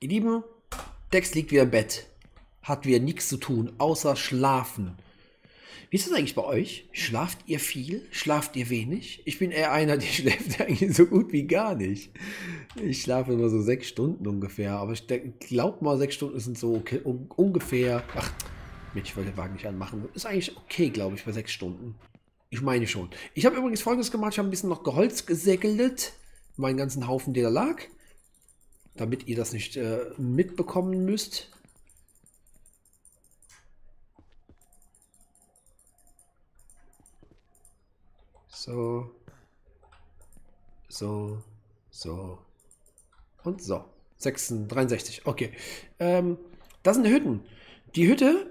Ihr Lieben, Dex liegt wieder im Bett. Hat wieder nichts zu tun, außer schlafen. Wie ist das eigentlich bei euch? Schlaft ihr viel? Schlaft ihr wenig? Ich bin eher einer, der schläft eigentlich so gut wie gar nicht. Ich schlafe immer so sechs Stunden ungefähr. Aber ich glaube mal, sechs Stunden sind so okay, um, ungefähr. Ach, ich wollte den Wagen nicht anmachen. Ist eigentlich okay, glaube ich, bei sechs Stunden. Ich meine schon. Ich habe übrigens folgendes gemacht: Ich habe ein bisschen noch Geholz gesäckelt. Meinen ganzen Haufen, der da lag. Damit ihr das nicht äh, mitbekommen müsst. So. So. So. Und so. 63. Okay. Ähm, das sind Hütten. Die Hütte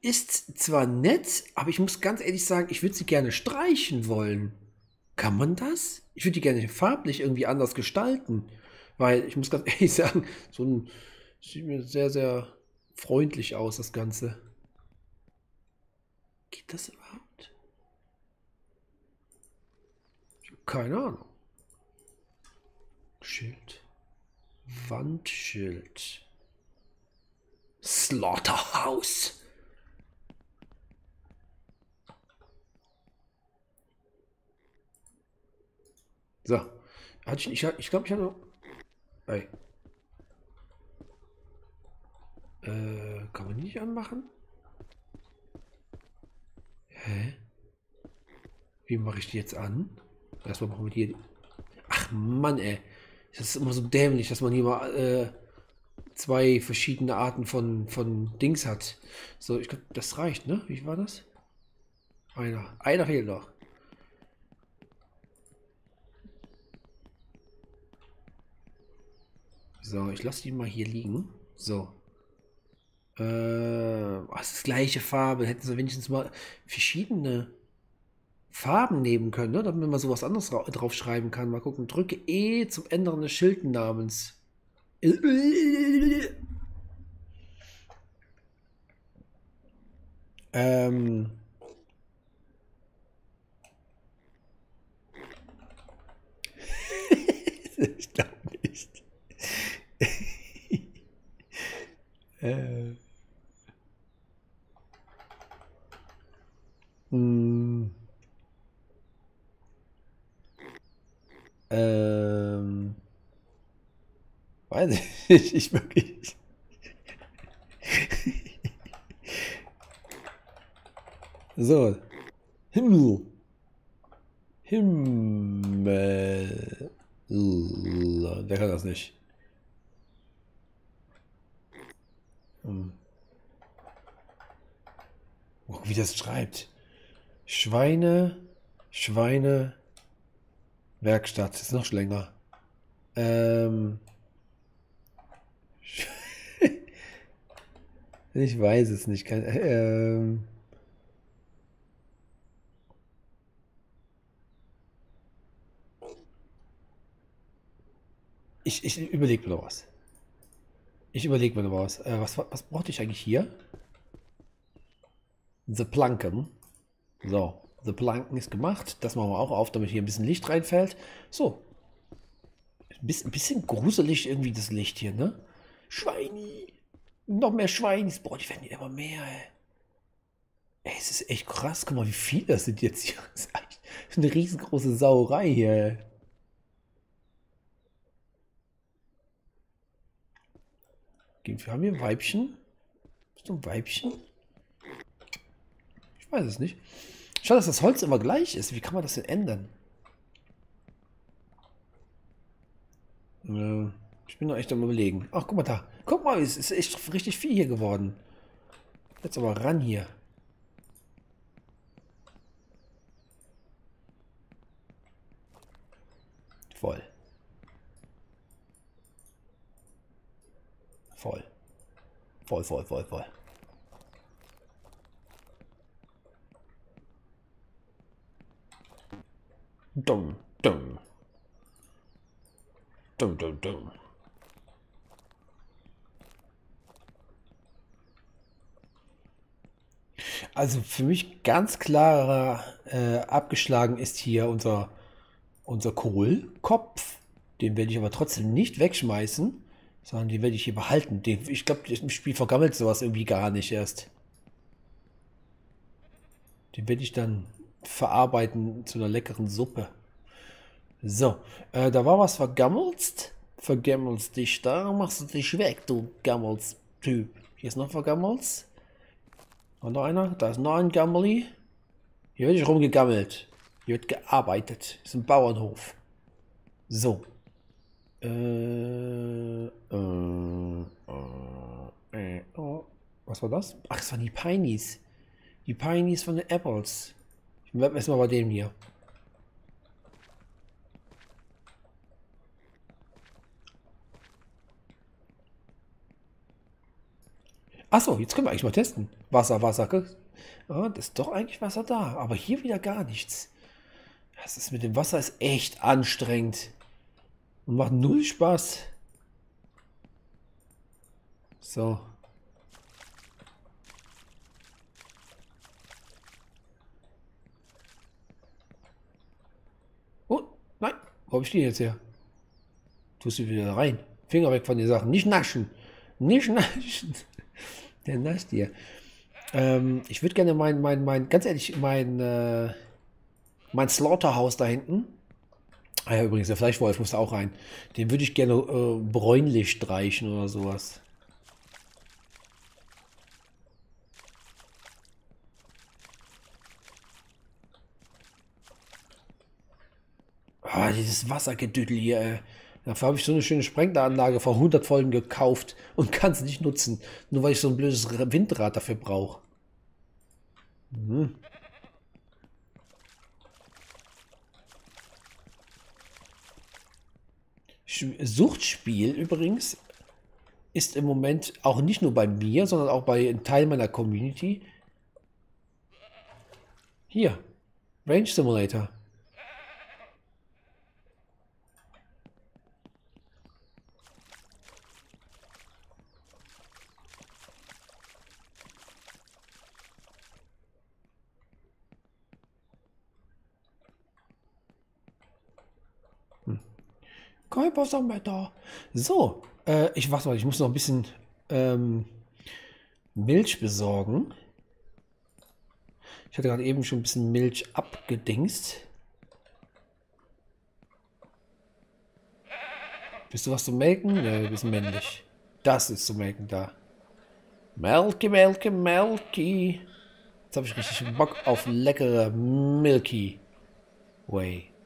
ist zwar nett, aber ich muss ganz ehrlich sagen, ich würde sie gerne streichen wollen. Kann man das? Ich würde die gerne farblich irgendwie anders gestalten. Weil ich muss ganz ehrlich sagen, so ein sieht mir sehr, sehr freundlich aus, das Ganze. Geht das überhaupt? Keine Ahnung. Schild. Wandschild. Slaughterhouse. So. Hatte ich, ich, glaube, ich hatte. Ey. Äh, kann man nicht anmachen? Hä? Wie mache ich die jetzt an? Erstmal machen wir hier. Ach Mann, ey. Das ist immer so dämlich, dass man hier mal äh, zwei verschiedene Arten von, von Dings hat. So, ich glaube, das reicht, ne? Wie war das? Einer. Einer fehlt noch. So, ich lasse die mal hier liegen. So. Äh, das ist gleiche Farbe. Hätten sie wenigstens mal verschiedene Farben nehmen können, ne? damit man sowas anderes drauf schreiben kann. Mal gucken. Drücke E zum Ändern des Schildennamens. Ähm. ich glaube nicht. Äh. Hm. Ähm, weiß ich nicht, ich wirklich. so. Himmel. Himmel. Der kann das nicht. Hm. Oh, wie das schreibt. Schweine, Schweine, Werkstatt, ist noch länger. Ähm. ich weiß es nicht. Kann, ähm. Ich, ich überlege mir noch was. Ich überlege noch was. Äh, was. Was brauchte ich eigentlich hier? The Planken. So. The Planken ist gemacht. Das machen wir auch auf, damit hier ein bisschen Licht reinfällt. So. Ein bisschen, gruselig irgendwie das Licht hier, ne? Schweini. Noch mehr Schweinis. Boah, die werden hier immer mehr, ey. Ey, es ist echt krass. Guck mal, wie viele das sind jetzt hier. Das ist eine riesengroße Sauerei hier, ey. Wir haben hier ein Weibchen. Ist du ein Weibchen? Ich weiß es nicht. Schade, dass das Holz immer gleich ist. Wie kann man das denn ändern? Ja, ich bin noch echt am überlegen. Ach, guck mal da. Guck mal, es ist echt richtig viel hier geworden. Jetzt aber ran hier. Voll. Voll. Voll, voll, voll, voll. Dum, dum. Dum, dum, dum. Also für mich ganz klarer äh, abgeschlagen ist hier unser, unser Kohlkopf. Den werde ich aber trotzdem nicht wegschmeißen. Sondern die werde ich hier behalten. Die, ich glaube, im Spiel vergammelt sowas irgendwie gar nicht erst. Den werde ich dann verarbeiten zu einer leckeren Suppe. So, äh, da war was vergammelst. Vergammelst dich da, machst du dich weg, du Gammels-Typ. Hier ist noch vergammels. Und noch einer, da ist noch ein Gammeli. Hier wird nicht rumgegammelt. Hier wird gearbeitet. Ist ein Bauernhof. So. Äh, äh, äh, oh. Was war das? Ach, das waren die Pineys. Die Pineys von den Apples. Ich bleib erstmal bei dem hier. Achso, jetzt können wir eigentlich mal testen. Wasser, Wasser. Ja, das ist doch eigentlich Wasser da. Aber hier wieder gar nichts. Das ist mit dem Wasser ist echt anstrengend. Und macht null Spaß. So. Oh, nein. Wo habe ich die jetzt her? Tust du wieder rein. Finger weg von den Sachen. Nicht naschen. Nicht naschen. Der nascht dir. Ähm, ich würde gerne mein, mein, mein, ganz ehrlich, mein, äh, mein Slaughterhouse da hinten. Ah ja, übrigens, der Fleischwolf muss da auch rein. Den würde ich gerne äh, bräunlich streichen oder sowas. Ah, dieses Wassergedüdel hier, ey. Dafür habe ich so eine schöne Sprenkleranlage vor 100 Folgen gekauft und kann es nicht nutzen, nur weil ich so ein blödes Windrad dafür brauche. Hm. Suchtspiel übrigens ist im Moment auch nicht nur bei mir, sondern auch bei einem Teil meiner Community. Hier, Range Simulator. Kein Wassermeter. So, äh, ich warte mal, ich muss noch ein bisschen ähm, Milch besorgen. Ich hatte gerade eben schon ein bisschen Milch abgedingst. Bist du was zu melken? Ja, du bist männlich. Das ist zu melken da. Melky, Melky, Melky. Jetzt habe ich richtig Bock auf leckere Milky Way.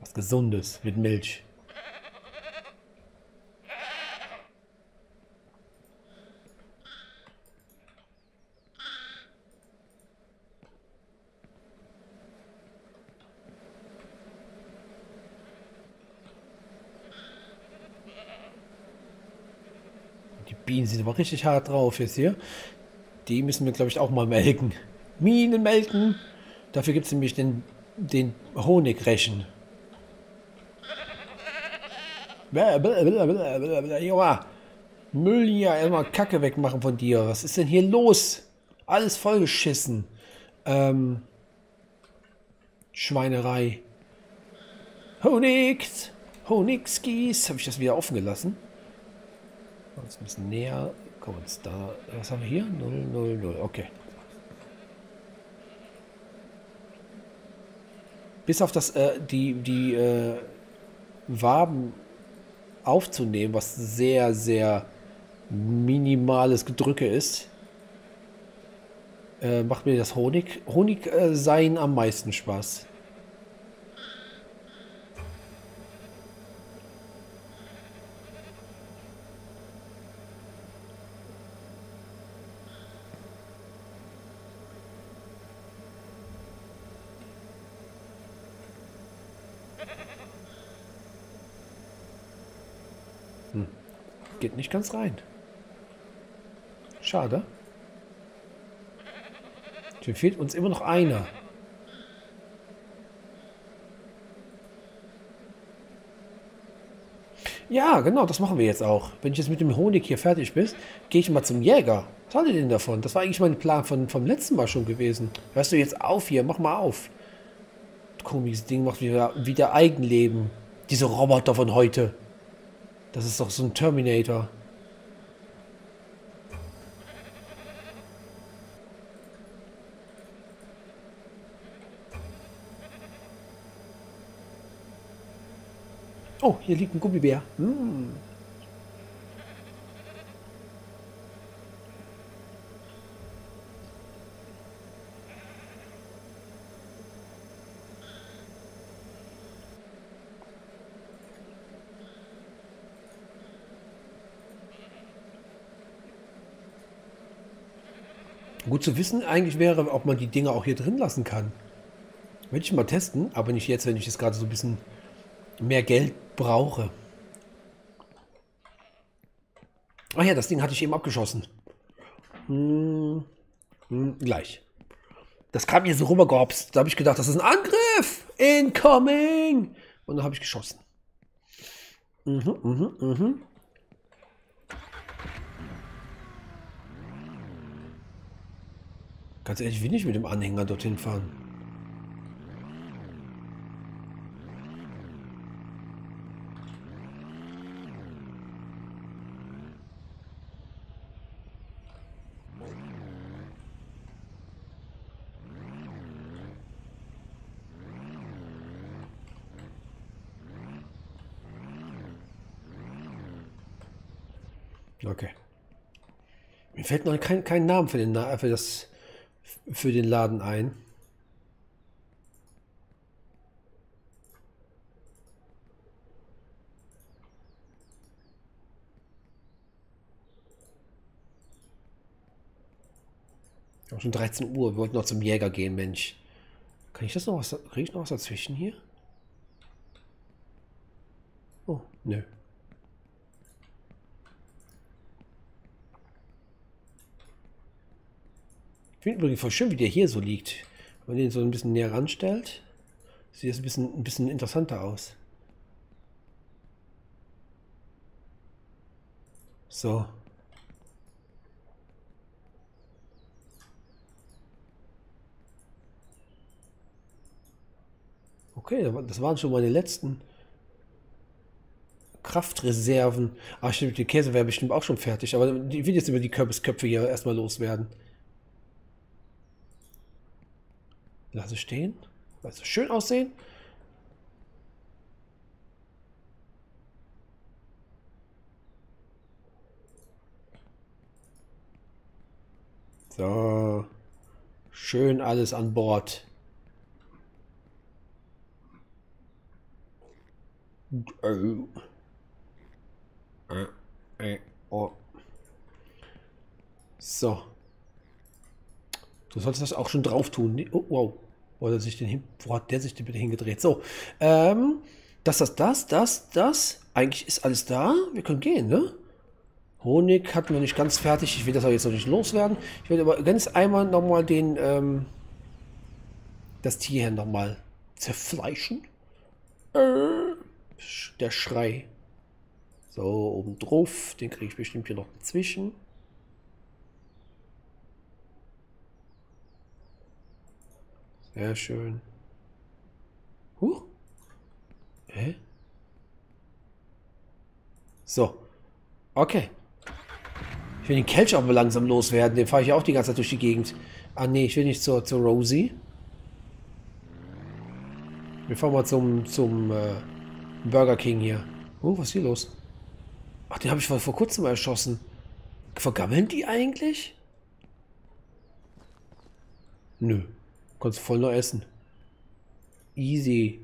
Was Gesundes mit Milch. Die Bienen sind aber richtig hart drauf jetzt hier. Die müssen wir, glaube ich, auch mal melken. Minen melken. Dafür gibt es nämlich den, den Honigrechen. Junge, Müll hier, erstmal Kacke wegmachen von dir. Was ist denn hier los? Alles vollgeschissen. Ähm, Schweinerei. Honix! Honigskis! Habe ich das wieder offen gelassen? Jetzt ein bisschen näher. Komm uns da. Was haben wir hier? 0, 0, 0. Okay. Bis auf das, äh, die, die, äh, Waben aufzunehmen, was sehr, sehr minimales Gedrücke ist, äh, macht mir das Honig, Honig äh, sein am meisten Spaß. Nicht ganz rein. Schade. Hier fehlt uns immer noch einer. Ja, genau, das machen wir jetzt auch. Wenn ich jetzt mit dem Honig hier fertig bin, gehe ich mal zum Jäger. Was haltet ihr denn davon? Das war eigentlich mein Plan von, vom letzten Mal schon gewesen. Hörst du jetzt auf hier? Mach mal auf. Komisches Ding macht wieder, wieder Eigenleben. Diese Roboter von heute. Das ist doch so ein Terminator. Oh, hier liegt ein Gummibär. Hm. Gut zu wissen eigentlich wäre, ob man die Dinger auch hier drin lassen kann. Will ich mal testen, aber nicht jetzt, wenn ich jetzt gerade so ein bisschen mehr Geld brauche. Ach ja, das Ding hatte ich eben abgeschossen. Hm, hm, gleich. Das kam mir so rübergehopst. Da habe ich gedacht, das ist ein Angriff. Incoming. Und dann habe ich geschossen. Mhm, mhm, mhm. Ganz ehrlich, will ich mit dem Anhänger dorthin fahren. Okay. Mir fällt noch kein, kein Namen für, den, für das für den Laden ein. Auch schon 13 Uhr. Wir wollten noch zum Jäger gehen, Mensch. Kann ich das noch was? Kriege ich noch was dazwischen hier? Oh, nö. Finde übrigens voll schön, wie der hier so liegt. Wenn man den so ein bisschen näher ranstellt, sieht es ein bisschen, ein bisschen interessanter aus. So. Okay, das waren schon meine letzten Kraftreserven. Ach stimmt, die Käse wäre bestimmt auch schon fertig, aber ich will jetzt über die Kürbisköpfe hier erstmal loswerden. Lass es stehen. Lass es schön aussehen. So. Schön alles an Bord. Oh. So. Du solltest das auch schon drauf tun. Oh, wow. Wo hat, sich hin, wo hat der sich denn bitte hingedreht? So, ähm, das, das, das, das, das. Eigentlich ist alles da. Wir können gehen, ne? Honig hatten wir nicht ganz fertig. Ich will das auch jetzt noch nicht loswerden. Ich will aber ganz einmal nochmal den, ähm, das Tier hier nochmal zerfleischen. Äh, der Schrei. So, oben drauf. Den kriege ich bestimmt hier noch dazwischen. Sehr schön. Huch. Hä? So. Okay. Ich will den Kelch aber langsam loswerden. Den fahre ich auch die ganze Zeit durch die Gegend. Ah, nee, ich will nicht zur, zur Rosie. Wir fahren mal zum, zum äh, Burger King hier. Oh, was ist hier los? Ach, den habe ich vor, vor kurzem erschossen. Vergammeln die eigentlich? Nö. Kannst voll noch essen. Easy.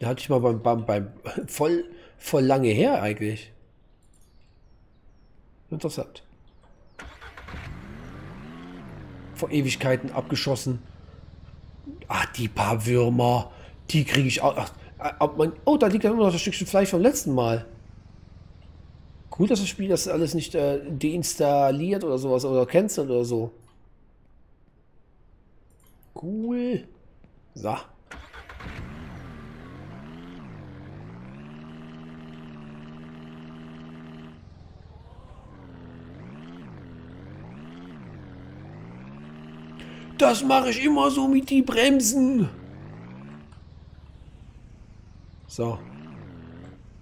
Der hatte ich mal beim, beim, beim voll, voll lange her eigentlich. Interessant. Vor Ewigkeiten abgeschossen. Ach, die paar Würmer. Die kriege ich auch. Ach, man, oh, da liegt ja immer noch das Stückchen Fleisch vom letzten Mal. Gut, dass das Spiel das alles nicht äh, deinstalliert oder sowas oder cancelt oder so. Cool. So. Das mache ich immer so mit die Bremsen. So.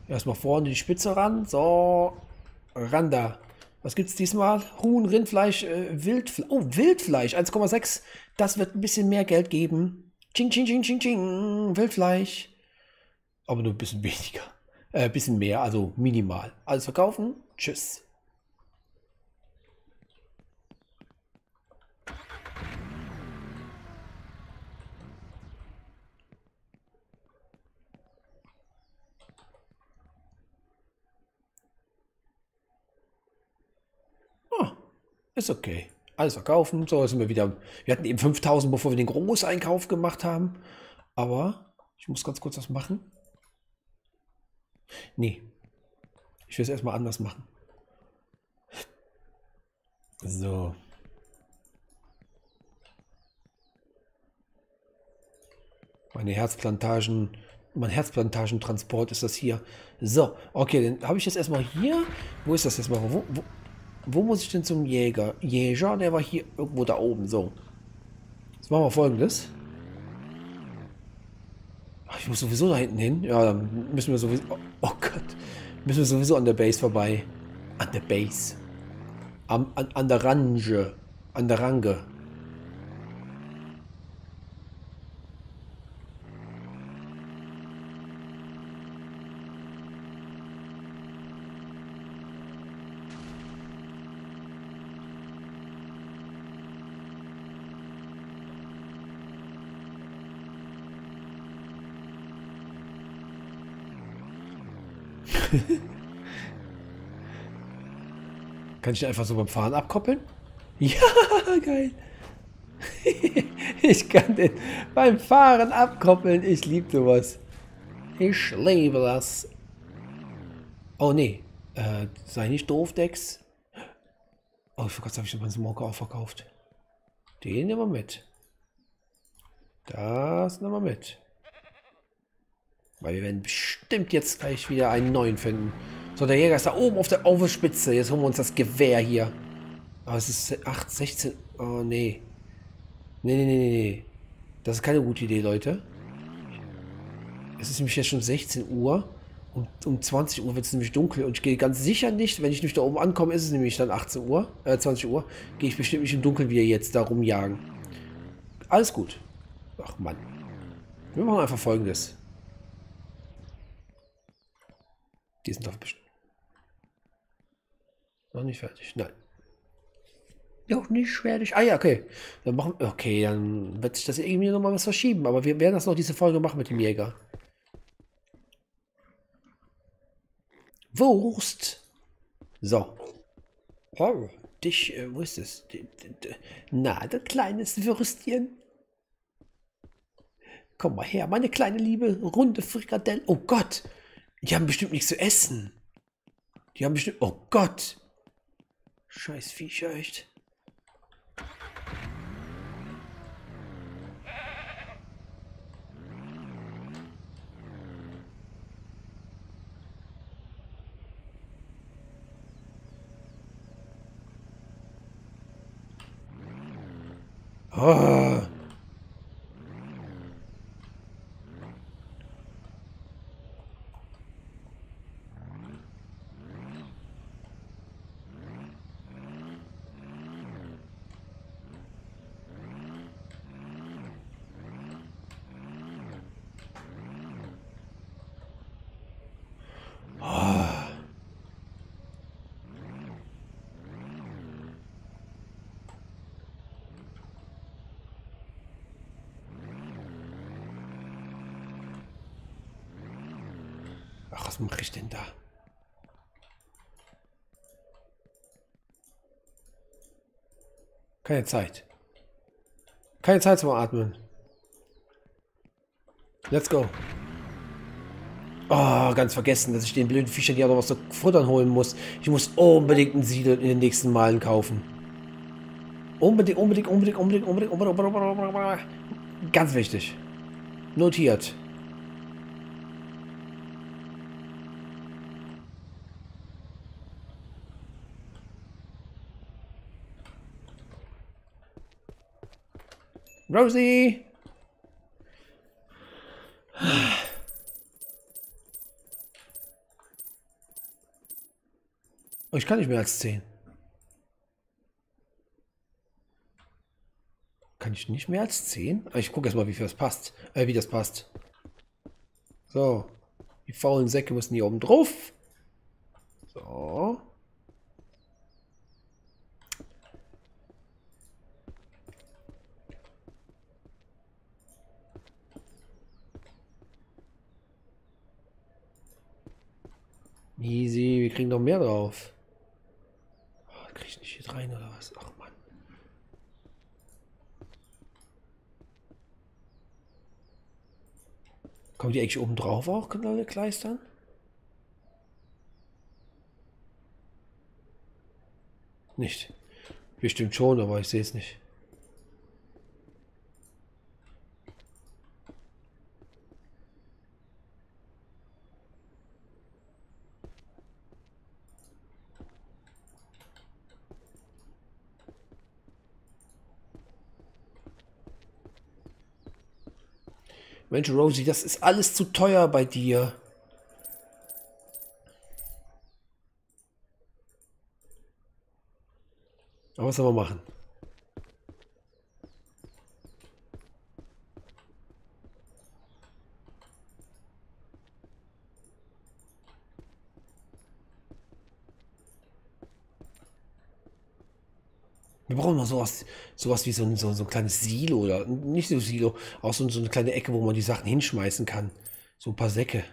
Erstmal vorne die Spitze ran. So, ran da. Was gibt's diesmal? Huhn, Rindfleisch, äh, Wildfleisch. Oh, Wildfleisch, 1,6. Das wird ein bisschen mehr Geld geben. Ching, ching, ching, ching, ching. Wildfleisch. Aber nur ein bisschen weniger. Äh, ein bisschen mehr, also minimal. Alles verkaufen. Tschüss. Ist okay. Alles verkaufen. So sind wir wieder. Wir hatten eben 5000, bevor wir den Großeinkauf gemacht haben. Aber ich muss ganz kurz was machen. Nee. Ich will es erstmal anders machen. So. Meine Herzplantagen, mein Herzplantagentransport ist das hier. So, okay, dann habe ich das erstmal hier. Wo ist das jetzt mal? Wo, wo, wo muss ich denn zum Jäger? Jäger, der war hier irgendwo da oben. So. Jetzt machen wir folgendes. Ich muss sowieso da hinten hin. Ja, dann müssen wir sowieso... Oh, oh Gott. Müssen wir sowieso an der Base vorbei. An der Base. Am, an, an der Range. An der Range. Kann ich einfach so beim Fahren abkoppeln? Ja, geil. ich kann den beim Fahren abkoppeln. Ich liebe sowas. Ich liebe das. Oh nee. Äh, sei nicht doof, Dex. Oh, ich vergesse, habe ich meinen Smoker auch verkauft. Den nehmen wir mit. Das nehmen wir mit. Weil wir werden bestimmt jetzt gleich wieder einen neuen finden. So, der Jäger ist da oben auf der, auf Jetzt holen wir uns das Gewehr hier. Aber es ist 8, 16. Oh, nee. Nee, nee, nee, nee. Das ist keine gute Idee, Leute. Es ist nämlich jetzt schon 16 Uhr. Und um 20 Uhr wird es nämlich dunkel. Und ich gehe ganz sicher nicht, wenn ich nicht da oben ankomme, ist es nämlich dann 18 Uhr, äh, 20 Uhr, gehe ich bestimmt nicht im Dunkeln wieder jetzt da rumjagen. Alles gut. Ach Mann. Wir machen einfach folgendes. Die sind doch bestimmt. Noch nicht fertig. Nein. Noch nicht fertig. Ah ja, okay. Dann machen, okay, dann wird sich das irgendwie nochmal was verschieben. Aber wir werden das noch diese Folge machen mit dem Jäger. Wurst. So. Oh, dich, äh, wo ist es? Na, das kleines Würstchen. Komm mal her, meine kleine Liebe, runde Frikadelle. Oh Gott, die haben bestimmt nichts zu essen. Die haben bestimmt... Oh Gott. Scheiß Viecher, echt. Oh. Was mache ich denn da? Keine Zeit. Keine Zeit zum Atmen. Let's go. Oh, ganz vergessen, dass ich den blöden Fischern ja noch was zu futtern holen muss. Ich muss unbedingt einen Siedel in den nächsten Malen kaufen. Unbedingt, unbedingt, unbedingt, unbedingt, unbedingt, unbedingt, unbedingt, unbedingt. Ganz wichtig. Notiert. Rosie! Oh, ich kann nicht mehr als 10. Kann ich nicht mehr als 10? Ah, ich gucke erstmal, wie viel das passt. Äh, wie das passt. So. Die faulen Säcke müssen hier oben drauf. So. Kriegen noch mehr drauf. Oh, krieg ich nicht hier rein oder was? Ach Mann. Kommen die eigentlich oben drauf auch, können alle kleistern? Nicht. Bestimmt schon, aber ich sehe es nicht. Mensch, Rosie, das ist alles zu teuer bei dir. Aber was soll man machen? Wir brauchen noch sowas, sowas wie so ein, so, so ein kleines Silo oder nicht so Silo, auch so, so eine kleine Ecke, wo man die Sachen hinschmeißen kann. So ein paar Säcke.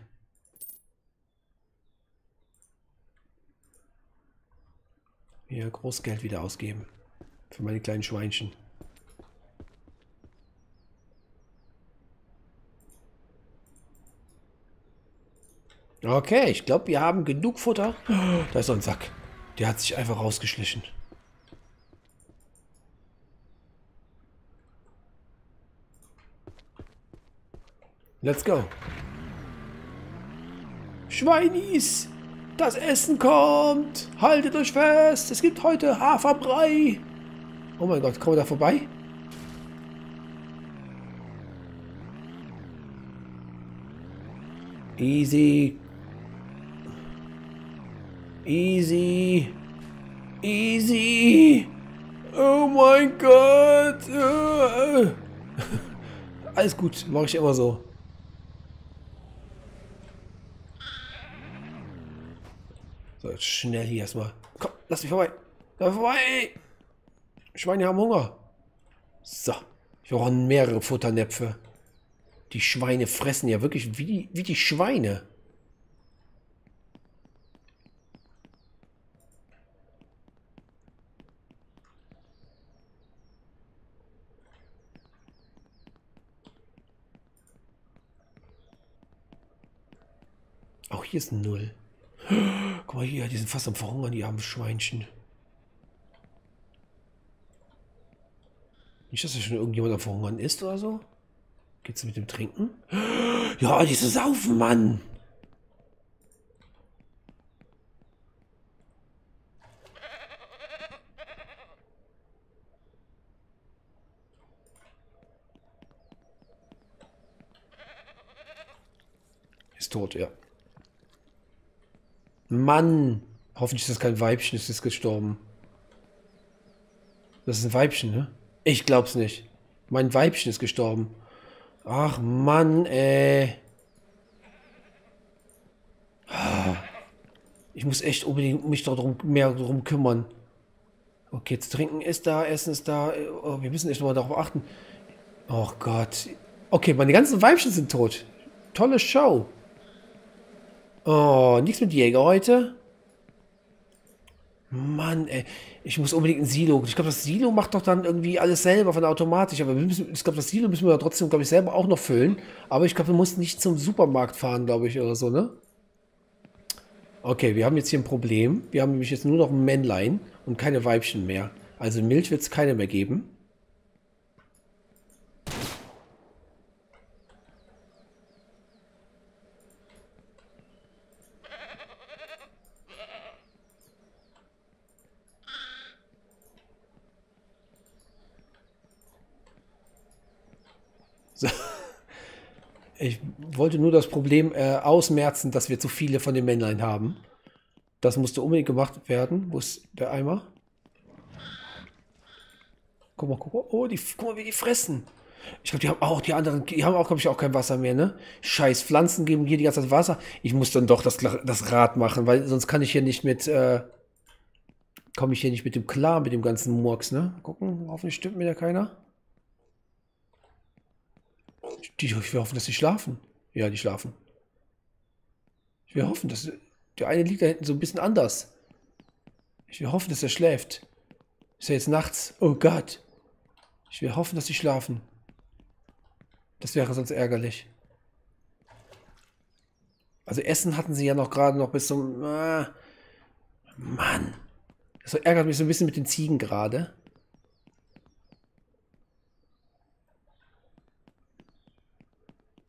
Hier Großgeld wieder ausgeben. Für meine kleinen Schweinchen. Okay, ich glaube, wir haben genug Futter. Da ist so ein Sack. Der hat sich einfach rausgeschlichen. Let's go. Schweinis, das Essen kommt. Haltet euch fest. Es gibt heute Haferbrei. Oh mein Gott, kommen wir da vorbei? Easy. Easy. Easy. Oh mein Gott. Alles gut, mache ich immer so. So, jetzt schnell hier erstmal. Komm, lass mich vorbei. Lass mich vorbei. Schweine haben Hunger. So. Wir brauchen mehrere Futternäpfe. Die Schweine fressen ja wirklich wie die, wie die Schweine. Auch hier ist Null. Guck mal hier, die sind fast am Verhungern, die armen Schweinchen. Nicht, dass da schon irgendjemand am Verhungern ist oder so? Geht's mit dem Trinken? Ja, diese Saufen, Mann! Ist tot, ja. Mann! Hoffentlich ist das kein Weibchen, ist das gestorben. Das ist ein Weibchen, ne? Ich glaub's nicht. Mein Weibchen ist gestorben. Ach Mann, ey. Ich muss echt unbedingt mich darum mehr darum kümmern. Okay, jetzt trinken ist da, Essen ist da. Oh, wir müssen echt mal darauf achten. Oh Gott. Okay, meine ganzen Weibchen sind tot. Tolle Show. Oh, nichts mit Jäger heute. Mann, ey. Ich muss unbedingt ein Silo. Ich glaube, das Silo macht doch dann irgendwie alles selber von automatisch. Aber müssen, ich glaube, das Silo müssen wir trotzdem, glaube ich, selber auch noch füllen. Aber ich glaube, wir mussten nicht zum Supermarkt fahren, glaube ich, oder so, ne? Okay, wir haben jetzt hier ein Problem. Wir haben nämlich jetzt nur noch ein Männlein und keine Weibchen mehr. Also Milch wird es keine mehr geben. Ich wollte nur das Problem äh, ausmerzen, dass wir zu viele von den Männlein haben. Das musste unbedingt gemacht werden. Wo ist der Eimer? Guck mal, guck mal. Oh, die, guck mal, wie die fressen. Ich glaube, die haben auch die anderen, die haben auch, glaube ich, auch kein Wasser mehr, ne? Scheiß Pflanzen geben hier die ganze Zeit Wasser. Ich muss dann doch das, das Rad machen, weil sonst kann ich hier nicht mit, äh, komme ich hier nicht mit dem klar, mit dem ganzen Murks, ne? Gucken, hoffentlich stimmt mir da keiner. Die, ich will hoffen, dass sie schlafen. Ja, die schlafen. Ich will hoffen, dass der eine liegt da hinten so ein bisschen anders. Ich will hoffen, dass er schläft. Ist ja jetzt nachts. Oh Gott. Ich will hoffen, dass sie schlafen. Das wäre sonst ärgerlich. Also Essen hatten sie ja noch gerade noch bis zum... Äh, Mann. Das ärgert mich so ein bisschen mit den Ziegen gerade.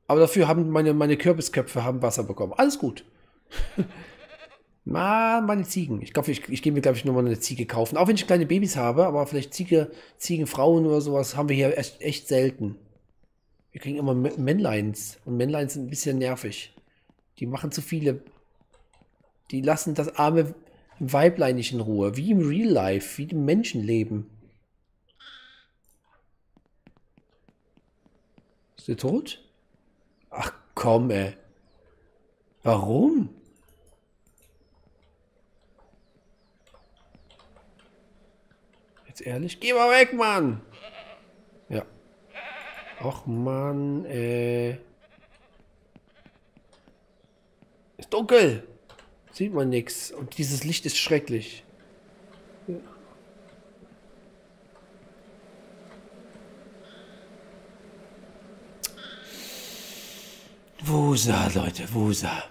Aber dafür haben meine, meine Kürbisköpfe haben Wasser bekommen. Alles gut. Mann, meine Ziegen. Ich glaube, ich, ich gehe mir, glaube ich, nur mal eine Ziege kaufen. Auch wenn ich kleine Babys habe, aber vielleicht Ziege, Ziegenfrauen oder sowas haben wir hier echt, echt selten. Wir kriegen immer Männleins. Und Männleins sind ein bisschen nervig. Die machen zu viele. Die lassen das arme Weiblein nicht in Ruhe. Wie im Real Life, wie im Menschenleben. Ist der tot? Ach komm, ey. Warum? Jetzt ehrlich? Geh mal weg, Mann! Ja. Ach, Mann, äh. Ist dunkel! Sieht man nichts. Und dieses Licht ist schrecklich. Wusa, Leute, Wusa.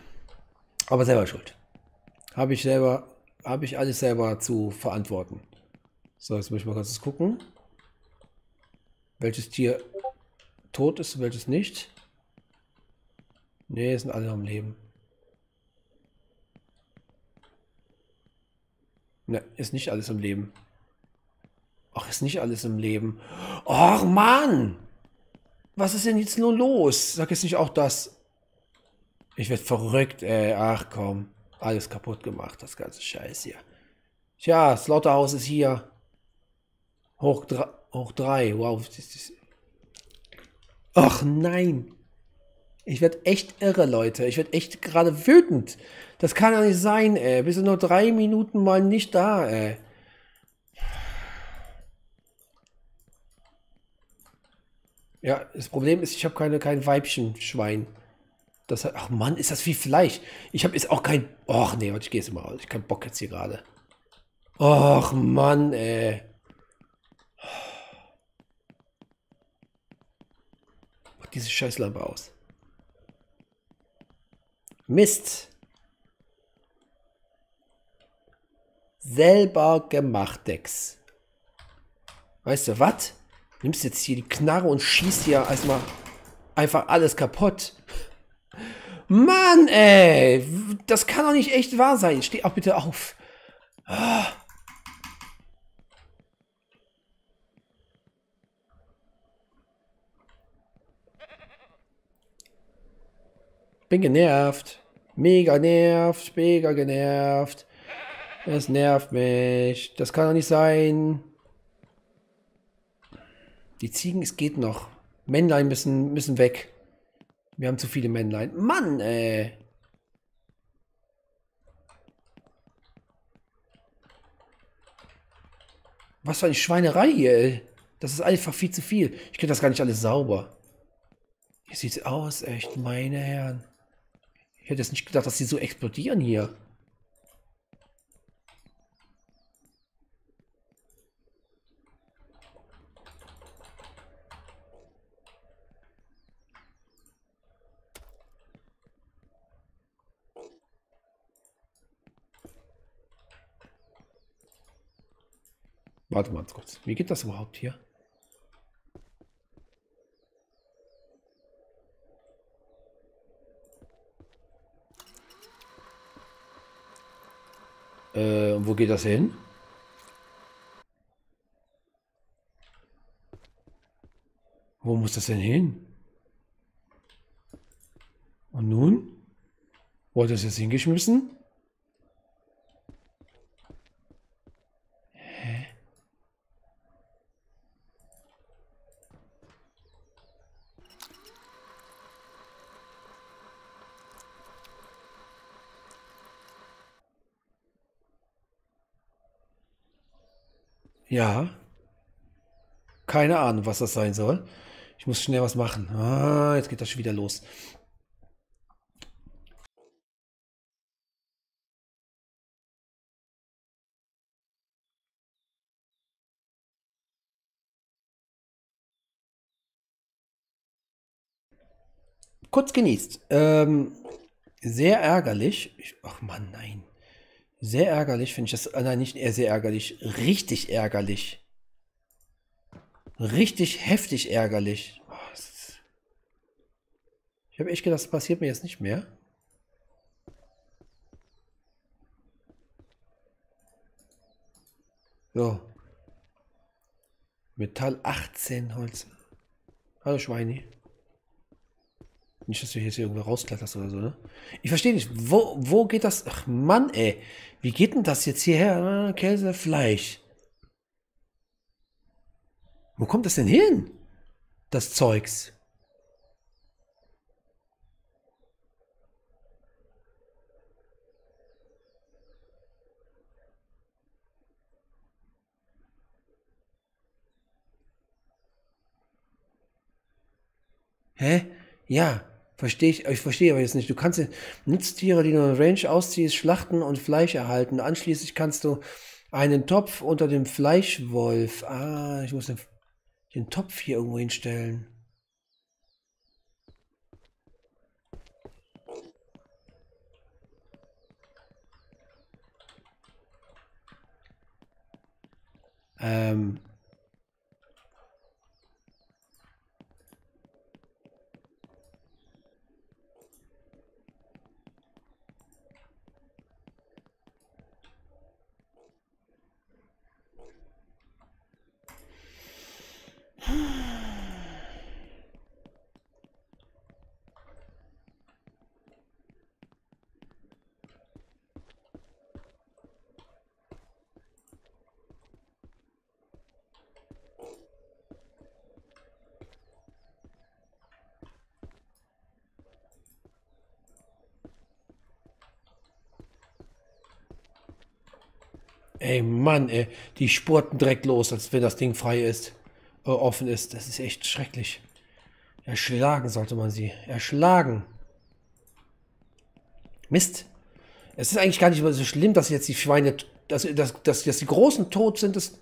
Aber selber schuld. Habe ich selber, habe ich alles selber zu verantworten. So, jetzt muss ich mal ganz gucken. Welches Tier tot ist welches nicht. Ne, sind alle am Leben. Ne, ist nicht alles im Leben. Ach, ist nicht alles im Leben. Ach, Mann! Was ist denn jetzt nur los? Sag jetzt nicht auch das. Ich werde verrückt, ey. Ach komm. Alles kaputt gemacht, das ganze Scheiß hier. Tja, Slaughterhouse ist hier. Hoch, hoch drei. Wow. Ach nein. Ich werde echt irre, Leute. Ich werde echt gerade wütend. Das kann ja nicht sein, ey. Bist du nur drei Minuten mal nicht da, ey. Ja, das Problem ist, ich habe keine kein Weibchen-Schwein. Das ach Mann, ist das wie Fleisch. Ich habe jetzt auch kein. Och nee, ich gehe jetzt mal aus. Ich habe keinen Bock jetzt hier gerade. Och Mann, ey. diese Scheißlampe aus. Mist. Selber gemacht, Dex. Weißt du was? Nimmst jetzt hier die Knarre und schießt hier erstmal einfach alles kaputt. Mann, ey. Das kann doch nicht echt wahr sein. Steh auch bitte auf. Ah. Bin genervt. Mega nervt. Mega genervt. Es nervt mich. Das kann doch nicht sein. Die Ziegen, es geht noch. Männlein müssen, müssen weg. Wir haben zu viele Männlein. Mann, ey. Was für eine Schweinerei hier, ey. Das ist einfach viel zu viel. Ich kriege das gar nicht alles sauber. Wie sieht es aus, echt, meine Herren. Ich hätte jetzt nicht gedacht, dass sie so explodieren hier. Warte mal kurz. Wie geht das überhaupt hier? Äh, wo geht das hin? Wo muss das denn hin? Und nun? Hat das jetzt hingeschmissen? Ja. Keine Ahnung, was das sein soll. Ich muss schnell was machen. Ah, jetzt geht das schon wieder los. Kurz genießt. Ähm, sehr ärgerlich. Ich, ach Mann, nein. Sehr ärgerlich finde ich das. Äh, nein, nicht eher sehr ärgerlich. Richtig ärgerlich. Richtig heftig ärgerlich. Oh, ich habe echt gedacht, das passiert mir jetzt nicht mehr. So. Metall 18 Holz. Hallo Schweini. Nicht, dass du hier irgendwo rauskletterst oder so, ne? Ich verstehe nicht. Wo, wo geht das? Ach Mann, ey. Wie geht denn das jetzt hierher? Ah, Käse, Fleisch. Wo kommt das denn hin? Das Zeugs. Hä? Ja, verstehe ich. Ich verstehe aber jetzt nicht. Du kannst Nutztiere, die du in Range ausziehst, schlachten und Fleisch erhalten. Anschließend kannst du einen Topf unter dem Fleischwolf. Ah, ich muss den den Topf hier irgendwo hinstellen. Ähm, Ey, Mann, ey, die spurten direkt los, als wenn das Ding frei ist, äh, offen ist. Das ist echt schrecklich. Erschlagen sollte man sie. Erschlagen. Mist. Es ist eigentlich gar nicht so schlimm, dass jetzt die Schweine, dass, dass, dass, dass die Großen tot sind. Das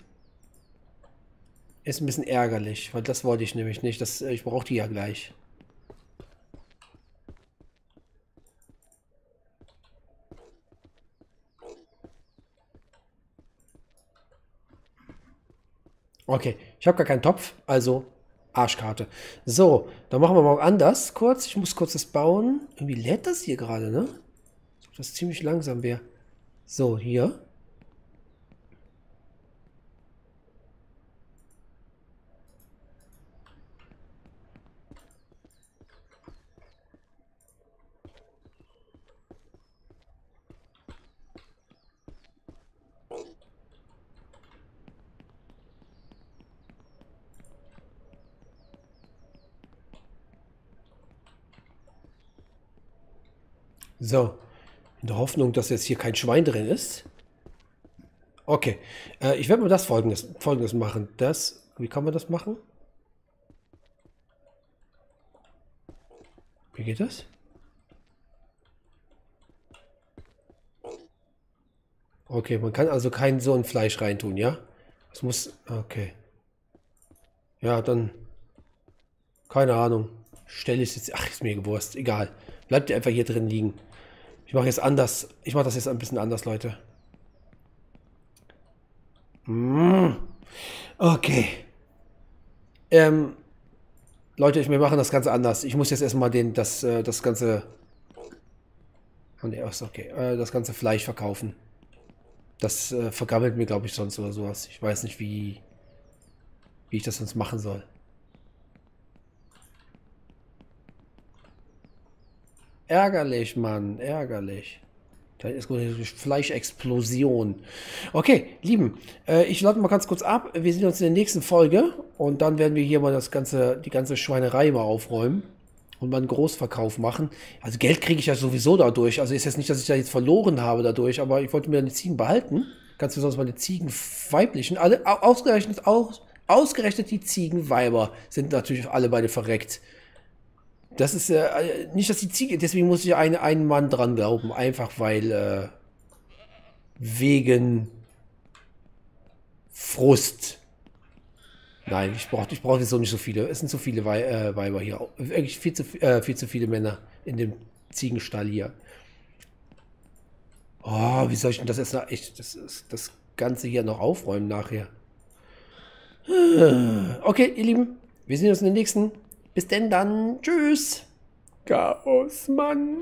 ist ein bisschen ärgerlich, weil das wollte ich nämlich nicht. Das, ich brauche die ja gleich. Okay, ich habe gar keinen Topf, also Arschkarte. So, dann machen wir mal anders kurz. Ich muss kurz das bauen. Irgendwie lädt das hier gerade, ne? Das ziemlich langsam wäre. So, hier. So, in der Hoffnung, dass jetzt hier kein Schwein drin ist. Okay, äh, ich werde mal das folgendes, folgendes machen. Das, wie kann man das machen? Wie geht das? Okay, man kann also kein so ein Fleisch reintun, ja? Das muss, okay. Ja, dann, keine Ahnung. Stelle ich jetzt, ach, ist mir gewurst, egal. Bleibt einfach hier drin liegen. Ich mache jetzt anders. Ich mache das jetzt ein bisschen anders, Leute. Mm. Okay. Ähm, Leute, wir machen das Ganze anders. Ich muss jetzt erstmal den, das, äh, das ganze... Ne, ist okay. Äh, das ganze Fleisch verkaufen. Das äh, vergammelt mir, glaube ich, sonst oder sowas. Ich weiß nicht, wie, wie ich das sonst machen soll. Ärgerlich, Mann, ärgerlich. Da ist eine Fleischexplosion. Okay, Lieben, äh, ich lade mal ganz kurz ab. Wir sehen uns in der nächsten Folge und dann werden wir hier mal das ganze, die ganze Schweinerei mal aufräumen und mal einen Großverkauf machen. Also Geld kriege ich ja sowieso dadurch. Also ist jetzt nicht, dass ich da jetzt verloren habe dadurch, aber ich wollte mir die Ziegen behalten. Ganz besonders meine Ziegen weiblichen. Alle, ausgerechnet, aus, ausgerechnet die Ziegenweiber sind natürlich alle beide verreckt. Das ist äh, nicht, dass die Ziege, deswegen muss ich eine, einen Mann dran glauben. Einfach weil äh, wegen Frust. Nein, ich brauche ich brauch jetzt so nicht so viele. Es sind so viele Wei äh, Weiber hier. Wirklich viel zu, äh, viel zu viele Männer in dem Ziegenstall hier. Oh, wie soll ich denn das jetzt noch echt, das, das Ganze hier noch aufräumen nachher? Okay, ihr Lieben, wir sehen uns in den nächsten. Bis denn dann. Tschüss. Chaos, Mann.